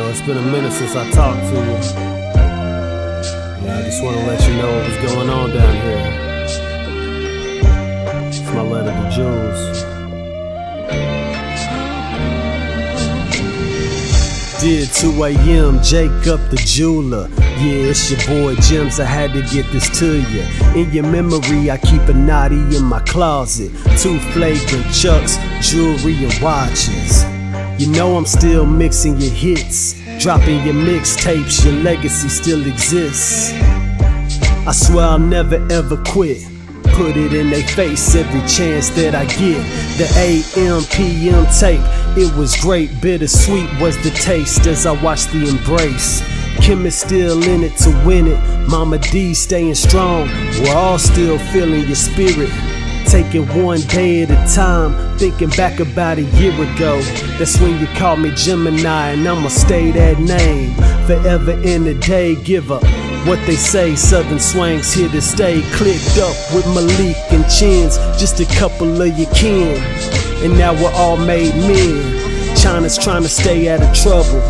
it's been a minute since I talked to you. Yeah, I just want to let you know what was going on down here. It's my letter to Jewlz. Dear 2 a.m., Jacob the jeweler. Yeah, it's your boy Jims. I had to get this to you. In your memory, I keep a naughty in my closet. Two flagrant chucks, jewelry, and watches. You know I'm still mixing your hits, dropping your mixtapes, your legacy still exists. I swear I'll never ever quit. Put it in their face every chance that I get. The AMPM tape, it was great. Bittersweet was the taste as I watched the embrace. Kim is still in it to win it. Mama D staying strong. We're all still feeling your spirit. Take it one day at a time, thinking back about a year ago. That's when you called me Jemini, and I'ma stay that name. Forever in the day, give up. What they say, Southern Swang's here to stay. Clicked up with Malik and Chins, just a couple of your kin. And now we're all made men. China's trying to stay out of trouble.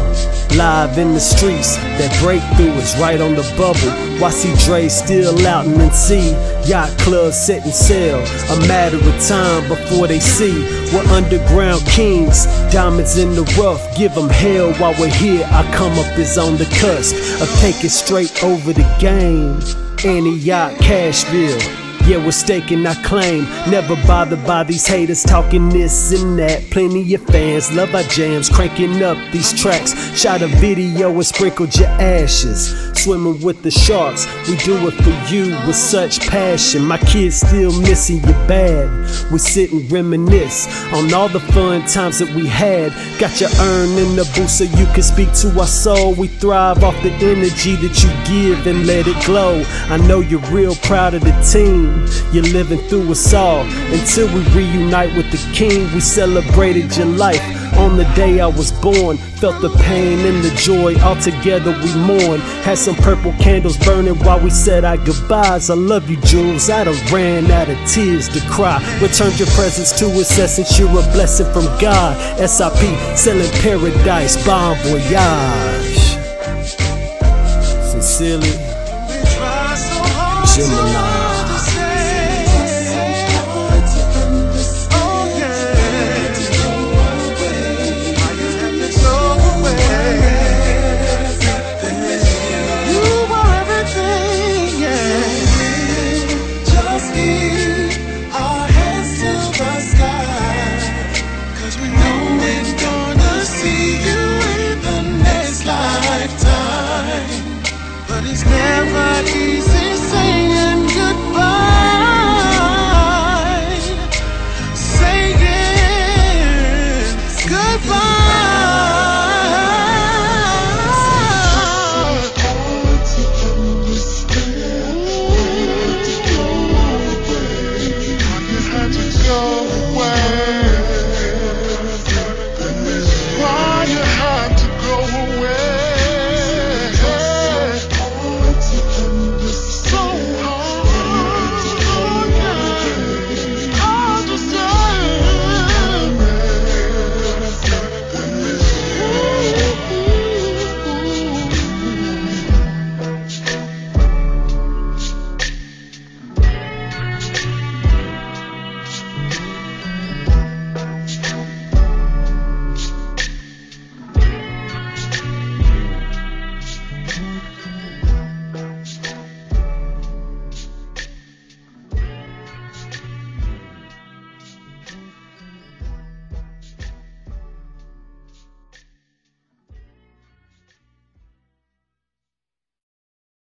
Live in the streets, that breakthrough is right on the bubble. Why see Dre still out in NC, yacht club setting sail. A matter of time before they see we're underground kings. Diamonds in the rough, give them hell while we're here. I come up is on the cusp of taking straight over the game. Antioch, Cashville. Yeah, we're staking our claim. Never bothered by these haters talking this and that. Plenty of fans love our jams, cranking up these tracks. Shot a video and sprinkled your ashes. Swimming with the sharks, we do it for you with such passion. My kids still missing you bad. We sit and reminisce on all the fun times that we had. Got your urn in the booth so you can speak to our soul. We thrive off the energy that you give and let it glow. I know you're real proud of the team. You're living through us all until we reunite with the King. We celebrated your life on the day I was born. Felt the pain and the joy, all together we mourn. Had some purple candles burning while we said our goodbyes. I love you, Jewlz. I done ran out of tears to cry. Returned your presence to its essence. You're a blessing from God. SIP, sail in paradise, bon voyage. Sincerely, Jemini. It's never easy saying goodbye. Saying goodbye.